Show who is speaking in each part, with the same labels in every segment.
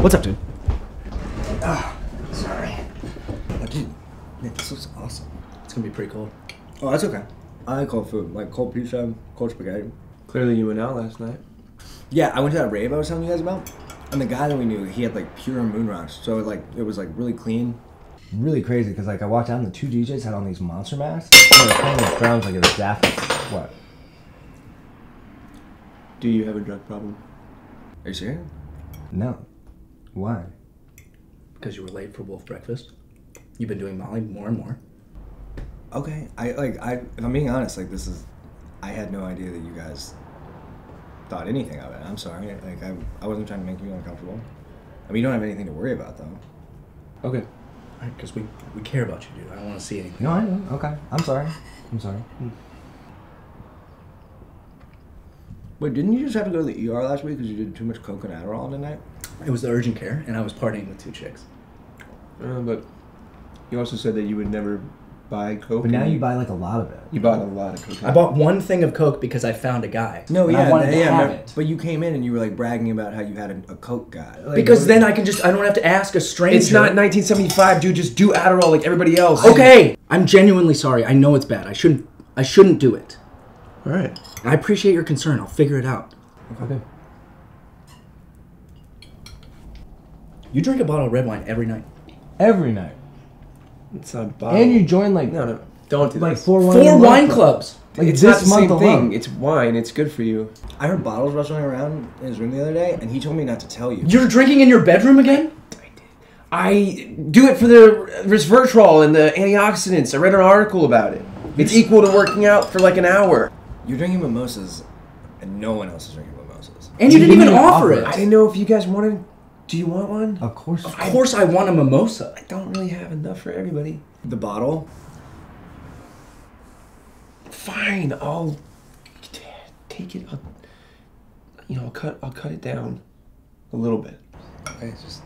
Speaker 1: What's up, dude?
Speaker 2: Oh, Sorry. Oh, dude, man, this looks awesome.
Speaker 1: It's gonna be pretty cold.
Speaker 2: Oh, that's okay. I like cold food, like cold pizza, cold spaghetti.
Speaker 3: Clearly, you went out last night.
Speaker 2: Yeah, I went to that rave I was telling you guys about, and the guy that we knew, he had like pure moon rocks, so it, like it was like really clean. Really crazy because like I walked out and the two DJs had on these monster masks. And they were playing with drums like it was Daft. What?
Speaker 3: Do you have a drug problem?
Speaker 2: Are you serious? No. Why?
Speaker 1: Because you were late for wolf breakfast. You've been doing Molly more and more.
Speaker 2: Okay, I like I. If I'm being honest, like this is, I had no idea that you guys thought anything of it. I'm sorry. Like I, I wasn't trying to make you uncomfortable. I mean, you don't have anything to worry about though.
Speaker 3: Okay.
Speaker 1: Because we, we care about you, dude. I don't want to see anything.
Speaker 2: No, I know. Okay, I'm sorry. I'm sorry. Wait, didn't you just have to go to the ER last week because you did too much coke and Adderall in the night?
Speaker 1: It was the urgent care, and I was partying with two chicks.
Speaker 3: Uh, but you also said that you would never buy coke.
Speaker 2: But now you buy like a lot of it.
Speaker 3: you bought a lot of coke.
Speaker 1: I bought one thing of Coke because I found a guy.
Speaker 2: No,
Speaker 4: And I
Speaker 2: yeah,
Speaker 4: wanted to
Speaker 2: yeah,
Speaker 4: have
Speaker 2: but-
Speaker 4: it.
Speaker 2: But you came in and you were like bragging about how you had a, a coke guy. Like,
Speaker 1: Because then I can just, I don't have to ask a stranger.
Speaker 3: It's not 1975, dude. Just do Adderall like everybody else.
Speaker 1: Okay, I'm genuinely sorry. I know it's bad. I shouldn't, I shouldn't do it.
Speaker 3: All right.
Speaker 1: I appreciate your concern. I'll figure it out.
Speaker 2: Okay.
Speaker 1: You drink a bottle of red wine every night.
Speaker 4: Every night.
Speaker 3: It's not a bottle.
Speaker 4: And you join like
Speaker 3: No, no. Don't do
Speaker 4: like
Speaker 3: this.
Speaker 4: four wine,
Speaker 1: Four wine
Speaker 4: club.
Speaker 1: clubs.
Speaker 4: Like
Speaker 3: it's
Speaker 4: this
Speaker 3: not the
Speaker 4: month
Speaker 3: same
Speaker 4: alone.
Speaker 3: thing. It's wine. It's good for you.
Speaker 2: I heard bottles rustling around in his room the other day, and he told me not to tell you.
Speaker 1: You're drinking in your bedroom again?
Speaker 3: I did. I do it for the resveratrol and the antioxidants. I read an article about it. It's equal to working out for like an hour.
Speaker 2: You're drinking mimosas, and no one else is drinking mimosas.
Speaker 1: And you
Speaker 4: You
Speaker 1: didn't even
Speaker 4: didn't
Speaker 1: offer
Speaker 4: offer
Speaker 1: it.
Speaker 3: I didn't know if you guys wanted. Do you want one?
Speaker 4: Of course.
Speaker 1: Of course, I want a mimosa.
Speaker 3: I don't really have enough for everybody.
Speaker 2: The bottle?
Speaker 3: Fine, I'll take it. I'll, you know, I'll cut. I'll cut it down a little bit.
Speaker 2: Okay, it's just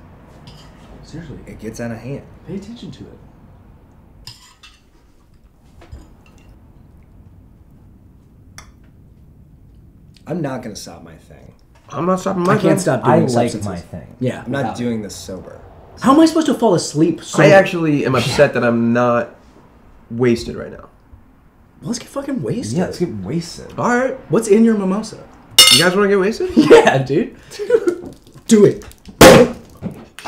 Speaker 1: Seriously,
Speaker 2: it gets out of hand.
Speaker 1: pay attention to it.
Speaker 2: I'm not gonna stop my thing.
Speaker 3: I'm not stopping my
Speaker 1: I can't
Speaker 3: thing.
Speaker 1: stop
Speaker 4: I
Speaker 1: doing
Speaker 4: like
Speaker 1: substances.
Speaker 4: my thing.
Speaker 1: Yeah.
Speaker 2: I'm not doing this sober.
Speaker 1: How am I supposed to fall asleep? So
Speaker 3: I actually am upset that I'm not wasted right now.
Speaker 1: let's get fucking wasted.
Speaker 4: Yeah, let's get wasted.
Speaker 3: All right,
Speaker 1: What's in your mimosa?
Speaker 3: you guys want to get wasted?
Speaker 1: Yeah, dude. Do it.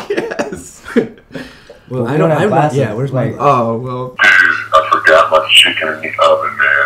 Speaker 3: yes.
Speaker 1: Well,
Speaker 4: we
Speaker 1: I
Speaker 4: don't
Speaker 1: don't.
Speaker 4: have
Speaker 1: I want.
Speaker 4: glasses,
Speaker 1: Yeah, where's my?
Speaker 3: Oh well.
Speaker 5: I forgot my chicken in the oven, man.